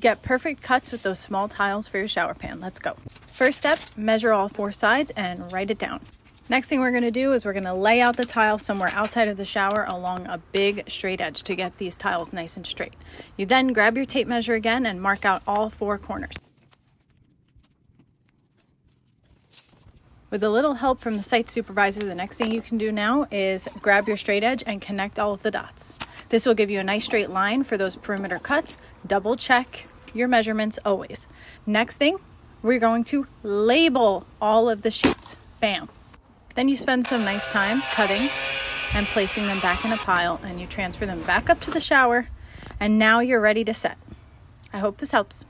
Get perfect cuts with those small tiles for your shower pan. Let's go. First step, measure all four sides and write it down. Next thing we're gonna do is we're gonna lay out the tile somewhere outside of the shower along a big straight edge to get these tiles nice and straight. You then grab your tape measure again and mark out all four corners. With a little help from the site supervisor, the next thing you can do now is grab your straight edge and connect all of the dots. This will give you a nice straight line for those perimeter cuts. Double check your measurements always. Next thing, we're going to label all of the sheets. Bam. Then you spend some nice time cutting and placing them back in a pile and you transfer them back up to the shower and now you're ready to set. I hope this helps.